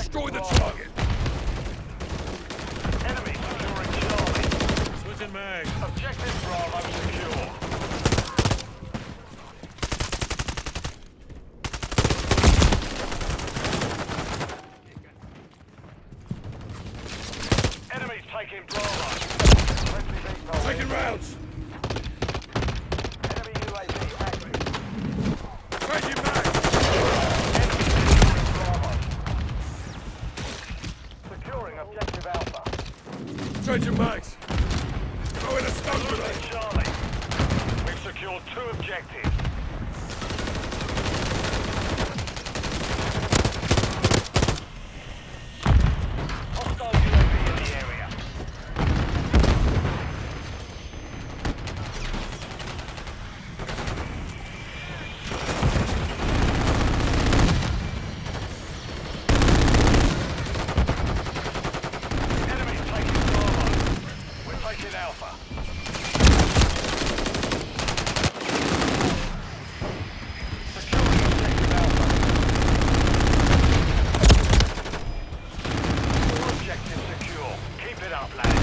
Destroy the target. Enemy securing Charlie. Switching mag. Objective Bravo secure. Enemies taking Bravo. Taking rounds. Alpha. Changing mags. Throwing a stun grenade. Charlie. We've secured two objectives. Hostile UAV in the area. Enemies taking Bravo. We're taking Alpha. Securing objective Alpha. All objectives secure. Keep it up, lads.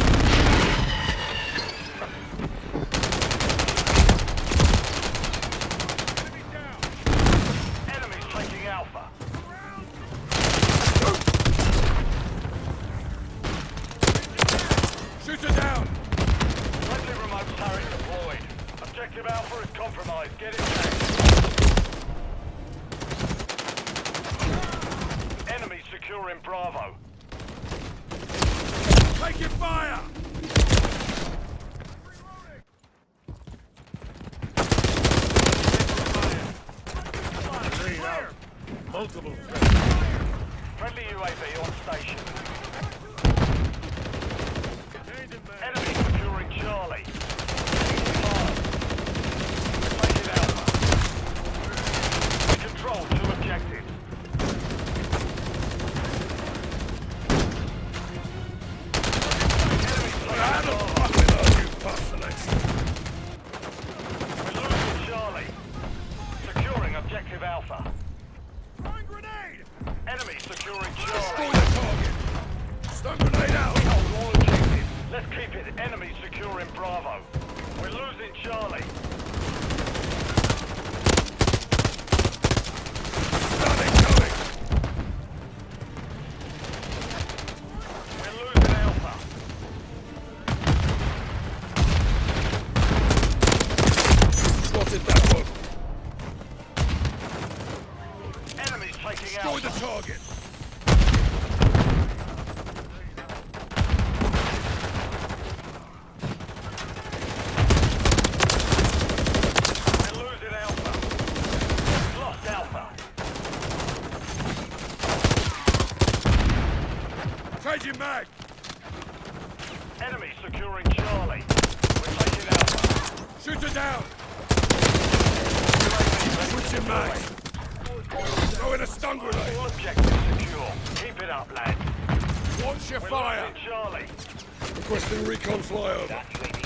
Enemies taking Alpha. Shooter down. Friendly remote turret deployed. Objective Alpha is compromised. Get it back. Enemy securing Bravo. Taking fire. Multiple. Friendly UAV on station. Enemy securing Charlie. Alpha. grenade. Enemy securing Charlie. the target. Stun grenade out. Hold all objectives. Let's keep it. Enemy securing Bravo. We're losing Charlie. Stun incoming. Target. We're losing Alpha. We've lost Alpha. Changing mag. Enemy securing Charlie. We're taking Alpha. Shooter down. Switching to mags. Throwing a stun grenade. All objectives secure. Keep it up, lads. Watch your We're fire. Charlie. Requesting recon flyover. Enemy